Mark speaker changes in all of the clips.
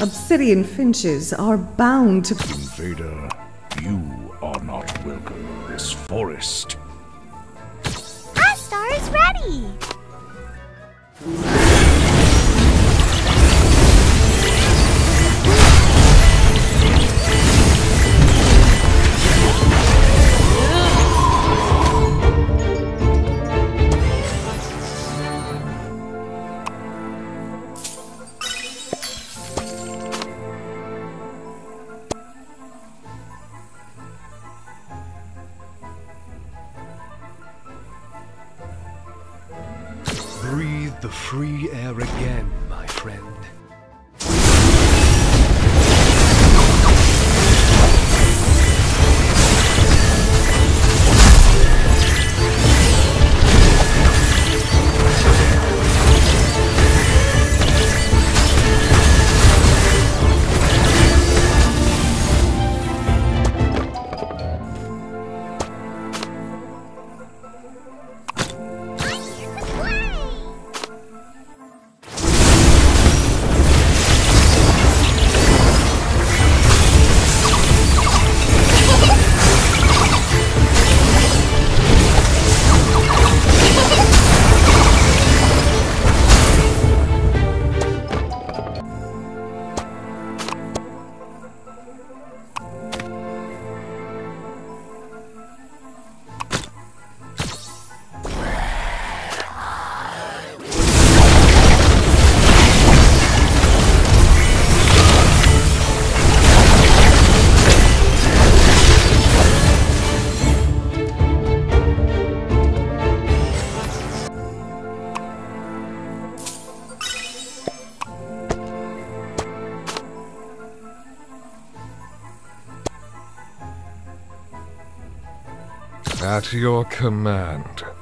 Speaker 1: Obsidian finches are bound to.
Speaker 2: Invader, you are not welcome in this forest.
Speaker 3: Astar is ready!
Speaker 4: The free air again, At your command.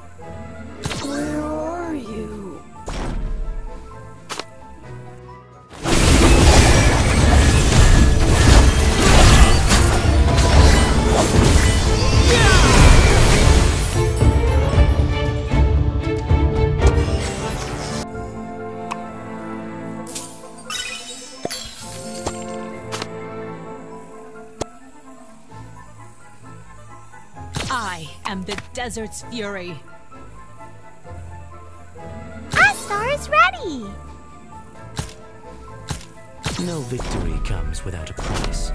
Speaker 5: Am the desert's fury.
Speaker 3: Astar is ready!
Speaker 6: No victory comes without a price.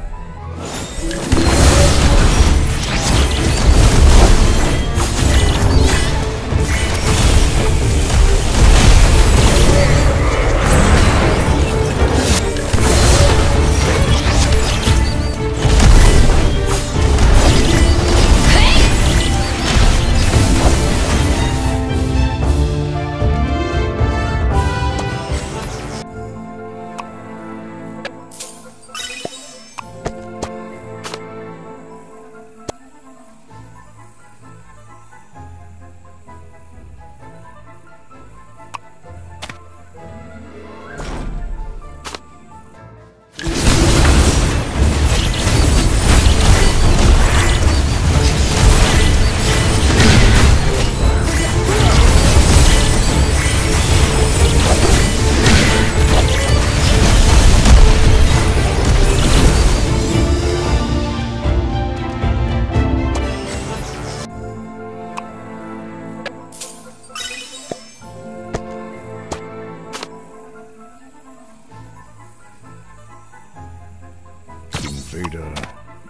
Speaker 2: Invader,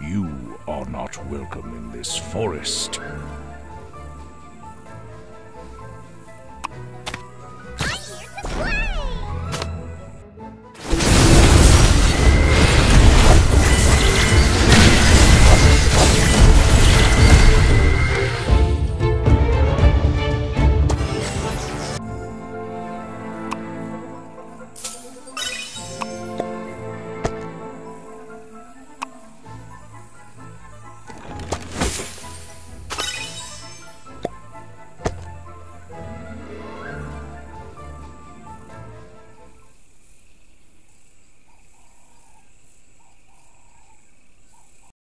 Speaker 2: you are not welcome in this forest.